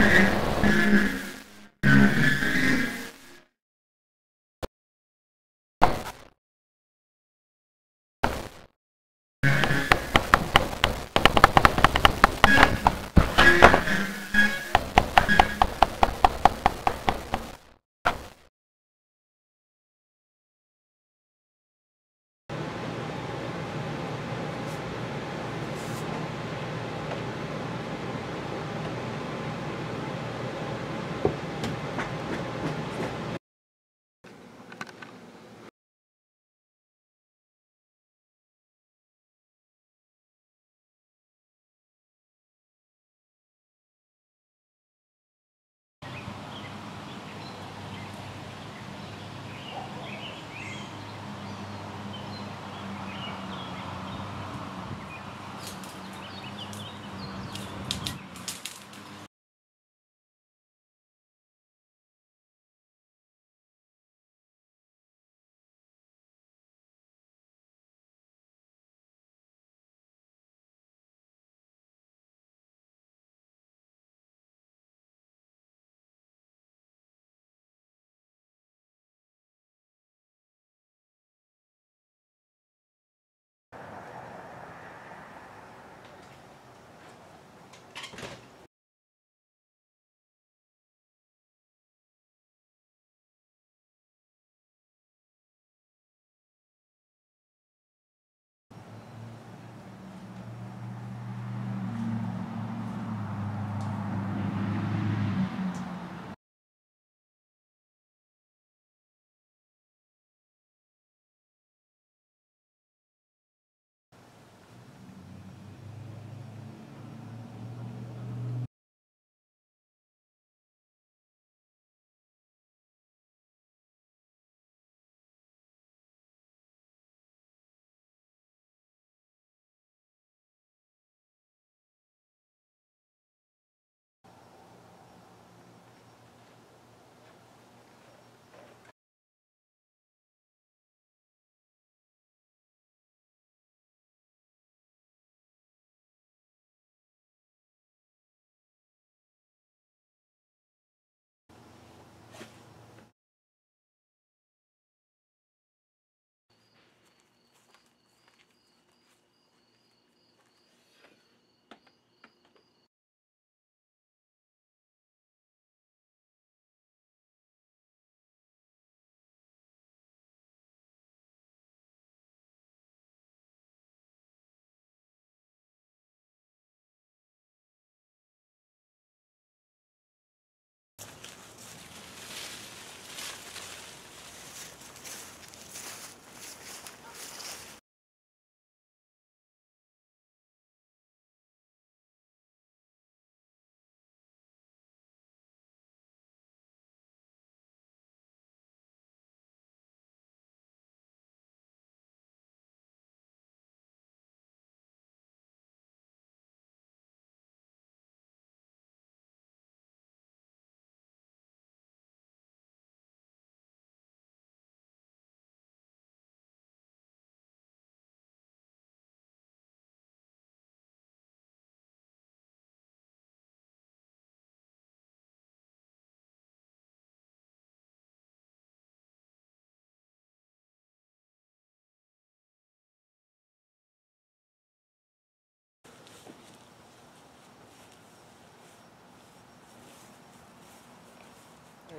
Mm-hmm.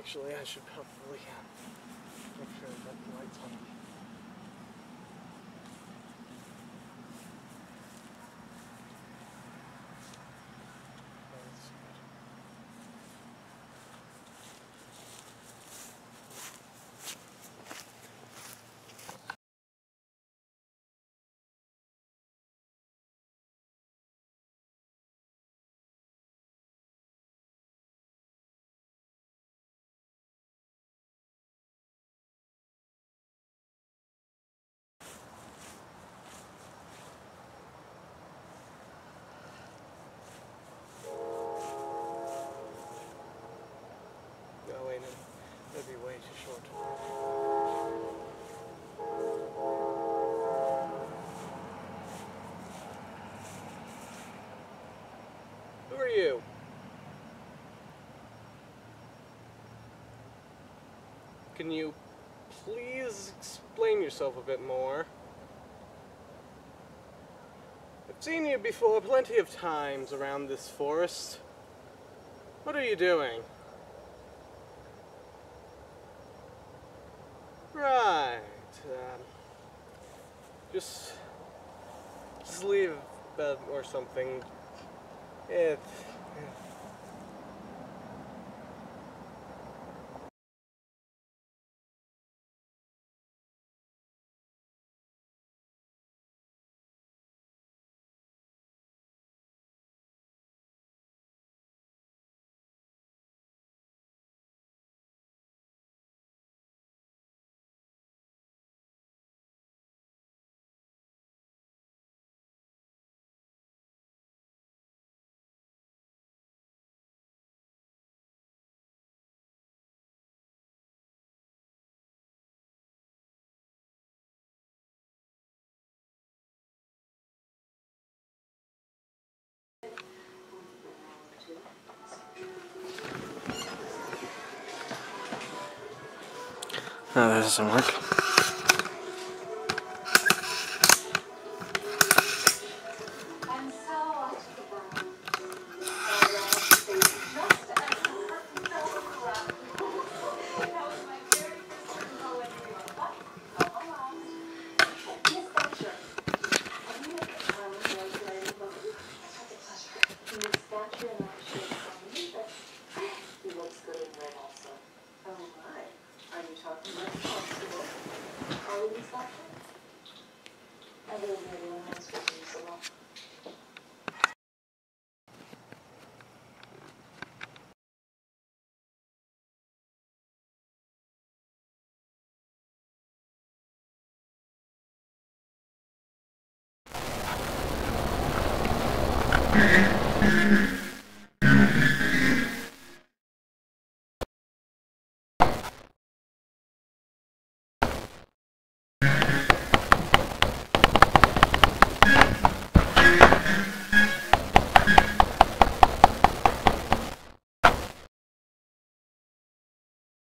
Actually, I should probably make sure I the lights on. Who are you? Can you please explain yourself a bit more? I've seen you before plenty of times around this forest. What are you doing? Right. Um, just, just leave bed or something. It. Oh, that doesn't work. Mm-hmm.